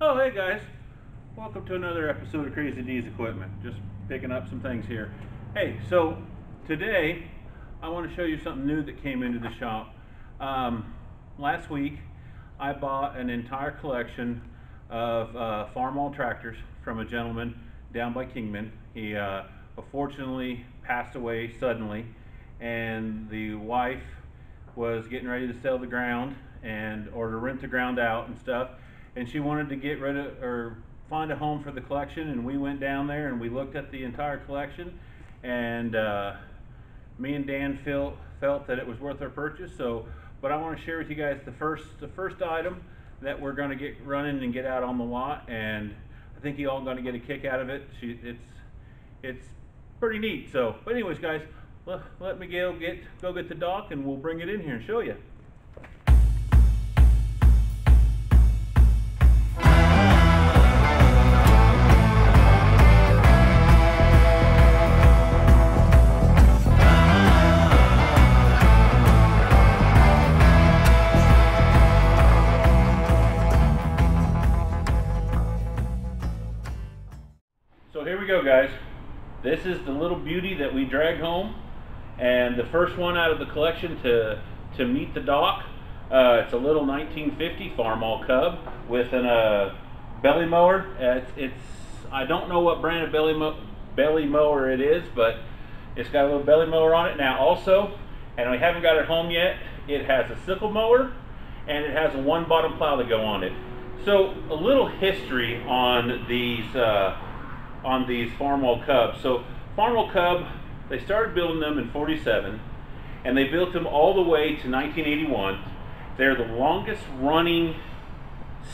Oh, hey guys. Welcome to another episode of Crazy D's Equipment. Just picking up some things here. Hey, so today I want to show you something new that came into the shop. Um, last week I bought an entire collection of uh, Farmall tractors from a gentleman down by Kingman. He uh, unfortunately passed away suddenly and the wife was getting ready to sell the ground and or to rent the ground out and stuff and she wanted to get rid of or find a home for the collection and we went down there and we looked at the entire collection. And uh, me and Dan felt felt that it was worth our purchase so but I want to share with you guys the first the first item that we're going to get running and get out on the lot and I think you all going to get a kick out of it. She, it's it's pretty neat so but anyways guys let, let go get go get the doc and we'll bring it in here and show you guys. This is the little beauty that we dragged home and the first one out of the collection to, to meet the doc. Uh, it's a little 1950 Farmall Cub with a uh, belly mower. It's, it's, I don't know what brand of belly, mo belly mower it is, but it's got a little belly mower on it. Now also, and we haven't got it home yet, it has a sickle mower and it has a one bottom plow to go on it. So a little history on these uh, on these Farmall Cubs. So Farmall Cub, they started building them in 47 and they built them all the way to 1981. They're the longest running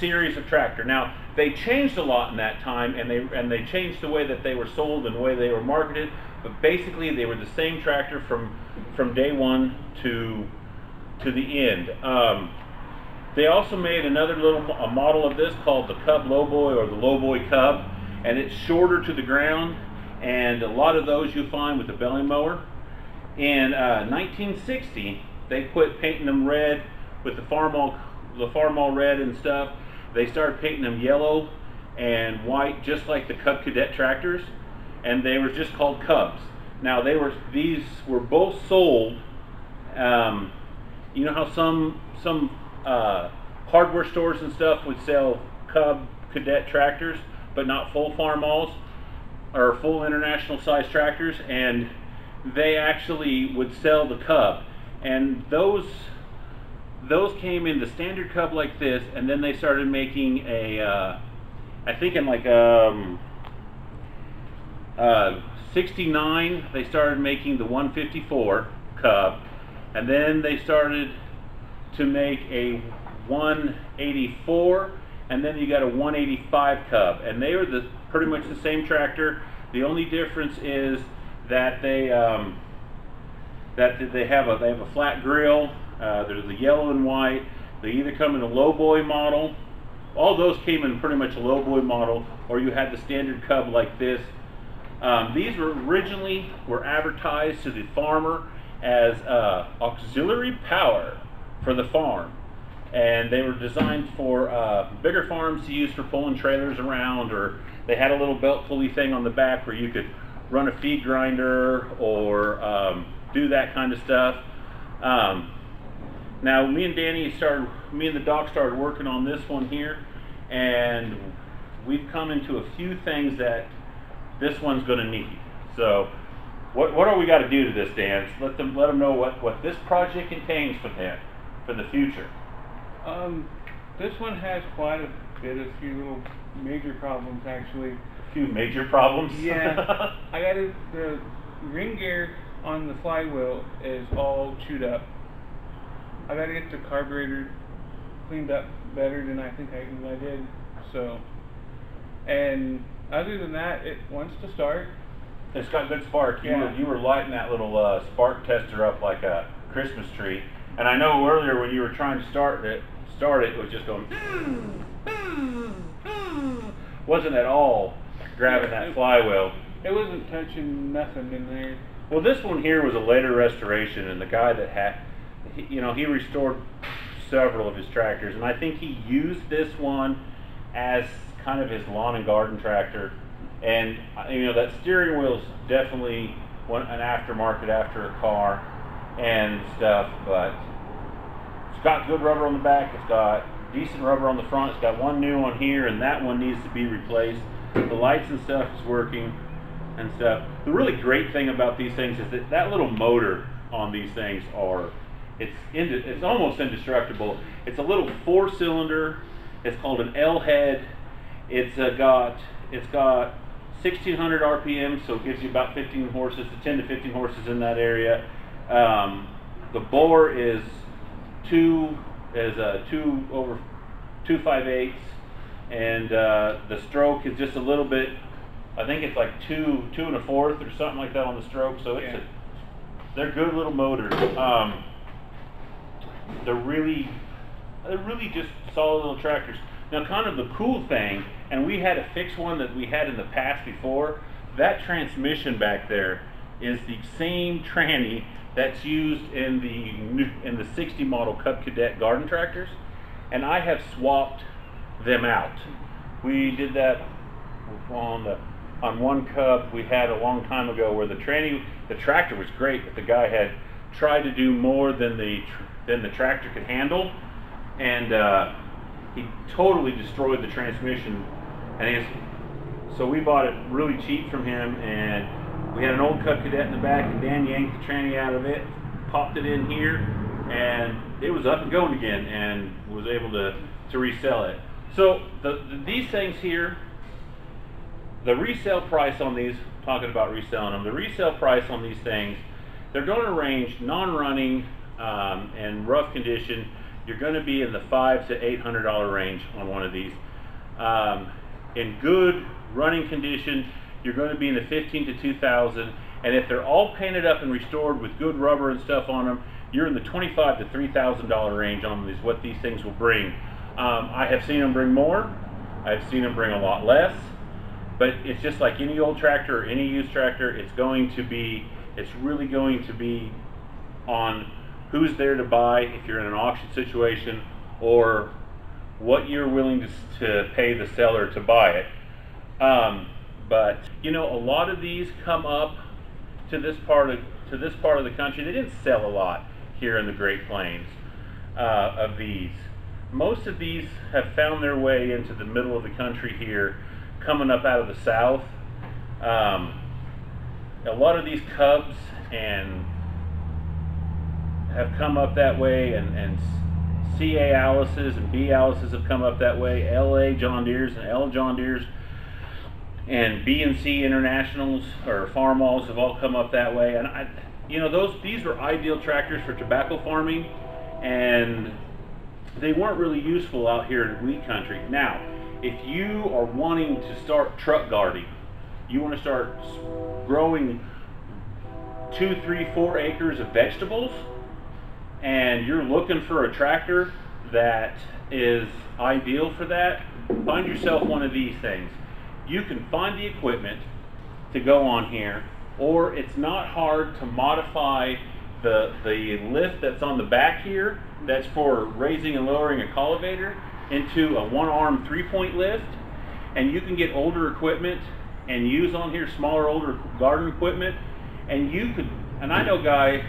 series of tractor. Now, they changed a lot in that time and they and they changed the way that they were sold and the way they were marketed, but basically they were the same tractor from from day one to to the end. Um, they also made another little a model of this called the Cub Lowboy or the Lowboy Cub and it's shorter to the ground and a lot of those you find with the belly mower. In uh, 1960, they quit painting them red with the Farmall, the Farmall red and stuff. They started painting them yellow and white, just like the Cub Cadet tractors, and they were just called Cubs. Now they were these were both sold. Um, you know how some some uh, hardware stores and stuff would sell Cub Cadet tractors but not full farm Farmalls or full international size tractors and they actually would sell the cub. And those those came in the standard cub like this and then they started making a uh, I think in like um, uh, 69 they started making the 154 cub and then they started to make a 184 and then you got a 185 Cub, and they are the pretty much the same tractor. The only difference is that they um, that they have a they have a flat grill. Uh, there's the yellow and white. They either come in a lowboy model. All those came in pretty much a lowboy model, or you had the standard Cub like this. Um, these were originally were advertised to the farmer as uh, auxiliary power for the farm and they were designed for uh, bigger farms to use for pulling trailers around or they had a little belt pulley thing on the back where you could run a feed grinder or um, do that kind of stuff. Um, now me and Danny started, me and the doc started working on this one here and we've come into a few things that this one's going to need. So what, what are we got to do to this, Dan? Let them, let them know what, what this project contains for them, for the future. Um, this one has quite a bit, a few little major problems actually. A few major problems? Yeah. I got it, the ring gear on the flywheel is all chewed up. I gotta get the carburetor cleaned up better than I think I, I did. So, and other than that, it wants to start. It's got good spark. You, Yeah. were, you were lighting that little uh, spark tester up like a Christmas tree. And I know earlier when you were trying to start it, start it, was just going. Wasn't at all grabbing that flywheel. It wasn't touching nothing in there. Well, this one here was a later restoration, and the guy that had, you know, he restored several of his tractors, and I think he used this one as kind of his lawn and garden tractor. And uh, you know that steering wheel is definitely an aftermarket after a car and stuff, but it's got good rubber on the back. It's got decent rubber on the front. It's got one new on here, and that one needs to be replaced. The lights and stuff is working and stuff. The really great thing about these things is that that little motor on these things are it's it's almost indestructible. It's a little four cylinder. It's called an L head. It's uh, got it's got 1600 RPM, so it gives you about 15 horses, to 10 to 15 horses in that area. Um, the bore is two is a two over two five eighths, and uh, the stroke is just a little bit. I think it's like two two and a fourth or something like that on the stroke. So it's Yeah. a, they're good little motors. Um, they're really they're really just solid little tractors. Now, kind of the cool thing, and we had to fix one that we had in the past before. That transmission back there is the same tranny that's used in the in the 60 model Cub Cadet garden tractors, and I have swapped them out. We did that on the on one Cub we had a long time ago where the tranny the tractor was great, but the guy had tried to do more than the than the tractor could handle, and uh, he totally destroyed the transmission. And he's, so we bought it really cheap from him, and we had an old Cub Cadet in the back, and Dan yanked the tranny out of it, popped it in here, and it was up and going again, and was able to to resell it. So the, the these things here, the resale price on these, talking about reselling them, the resale price on these things, they're going to range non-running um, and rough condition. You're going to be in the five to eight hundred dollar range on one of these. Um, in good running condition, you're going to be in the fifteen to two thousand. And if they're all painted up and restored with good rubber and stuff on them, you're in the twenty-five to three thousand dollar range on these. What these things will bring. Um, I have seen them bring more. I've seen them bring a lot less but it's just like any old tractor or any used tractor it's going to be it's really going to be on who's there to buy if you're in an auction situation or what you're willing to, to pay the seller to buy it um, but you know a lot of these come up to this part of to this part of the country they didn't sell a lot here in the great plains uh, of these most of these have found their way into the middle of the country here coming up out of the south. Um, a lot of these cubs and have come up that way, and, and CA Allis's and B Allis's have come up that way. LA John Deere's and L John Deere's and B and C Internationals or Farmalls have all come up that way. And I, you know, those these were ideal tractors for tobacco farming, and they weren't really useful out here in wheat country. Now, if you are wanting to start truck gardening, you want to start growing two, three, four acres of vegetables, and you're looking for a tractor that is ideal for that, find yourself one of these things. You can find the equipment to go on here, or it's not hard to modify the, the lift that's on the back here, that's for raising and lowering a cultivator, into a one arm three point lift. And you can get older equipment and use on here smaller, older garden equipment. And you could, and I know a guy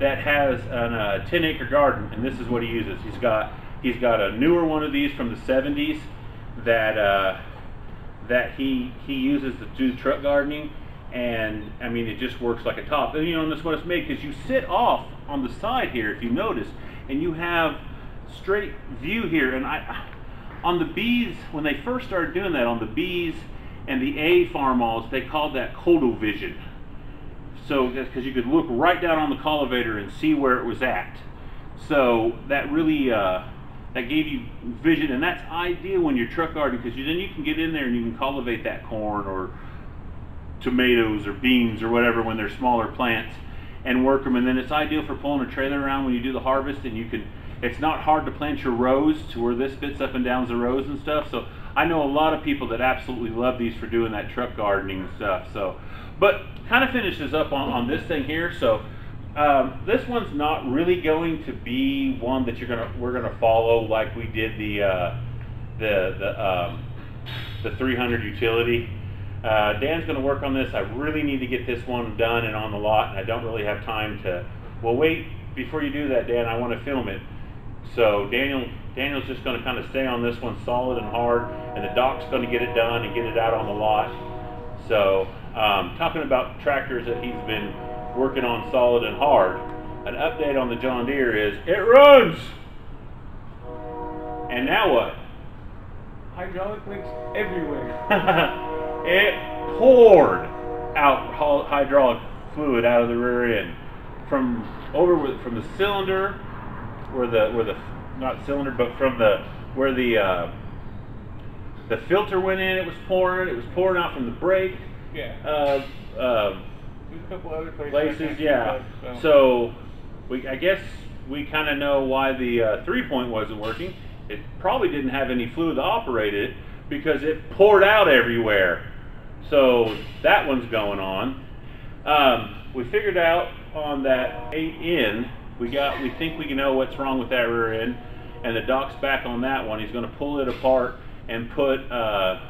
that has a uh, 10 acre garden, and this is what he uses. He's got he's got a newer one of these from the 70s that uh, that he he uses to do truck gardening, and I mean it just works like a top. And you know, and that's what it's made because you sit off on the side here, if you notice, and you have straight view here. And I on the B's when they first started doing that on the B's and the A farmalls, they called that Vision. So because you could look right down on the cultivator and see where it was at. So that really uh, that gave you vision, and that's ideal when you're truck gardening because you, then you can get in there and you can cultivate that corn or tomatoes or beans or whatever when they're smaller plants and work them. And then it's ideal for pulling a trailer around when you do the harvest, and you can. It's not hard to plant your rows to where this fits up and down the rows and stuff. So I know a lot of people that absolutely love these for doing that truck gardening and stuff. So, but kind of finishes up on, on this thing here. So um, this one's not really going to be one that you're gonna we're gonna follow like we did the uh, the the um, the 300 utility. Uh, Dan's going to work on this. I really need to get this one done and on the lot, and I don't really have time to. Well, wait before you do that, Dan. I want to film it. So Daniel, Daniel's just going to kind of stay on this one solid and hard, and the doc's going to get it done and get it out on the lot. So um, talking about tractors that he's been working on solid and hard, an update on the John Deere is it runs. And now what? Hydraulic leaks everywhere. it poured out hydraulic fluid out of the rear end from over with, from the cylinder where the where the not cylinder but from the where the uh, the filter went in it was pouring it was pouring out from the brake yeah uh, uh, There's a couple other places, places yeah so. so we I guess we kind of know why the uh, three point wasn't working it probably didn't have any fluid to operate it because it poured out everywhere. So that one's going on. Um, we figured out on that 8N, we got, we think we can know what's wrong with that rear end, and the doc's back on that one. He's going to pull it apart and put, uh,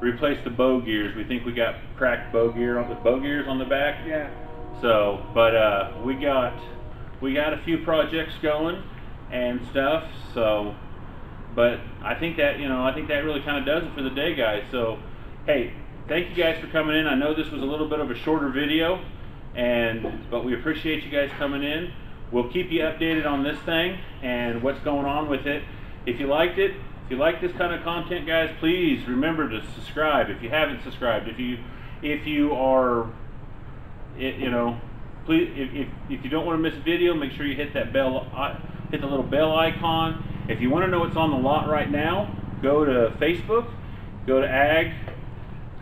replace the bull gears. We think we got cracked bull gear on the bull gears on the back. Yeah. So, but uh, we got we got a few projects going and stuff. So, but I think that you know I think that really kind of does it for the day, guys. So, hey, thank you guys for coming in. I know this was a little bit of a shorter video, and but we appreciate you guys coming in. We'll keep you updated on this thing and what's going on with it. If you liked it, if you like this kind of content, guys, please remember to subscribe if you haven't subscribed. If you if you are, you know, please if, if, if you don't want to miss a video, make sure you hit that bell hit the little bell icon. If you want to know what's on the lot right now, go to Facebook, go to Ag,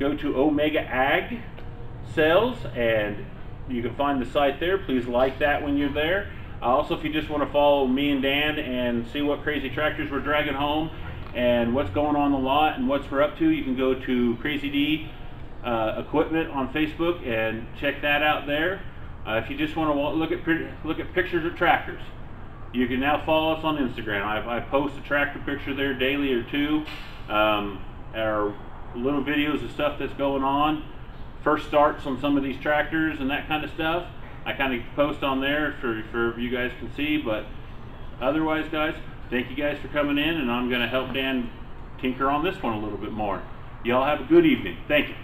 go to Omega Ag Sales, and you can find the site there. Please like that when you're there. Also, if you just want to follow me and Dan and see what crazy tractors we're dragging home and what's going on the lot and what's we're up to, you can go to Crazy D uh, Equipment on Facebook and check that out there. Uh, if you just want to look at look at pictures of tractors, you can now follow us on Instagram. I, I post a tractor picture there daily or two. Um, our little videos of stuff that's going on. First starts on some of these tractors and that kind of stuff. I kind of post on there for, for you guys can see. But otherwise, guys, thank you guys for coming in. And I'm going to help Dan tinker on this one a little bit more. Y'all have a good evening. Thank you.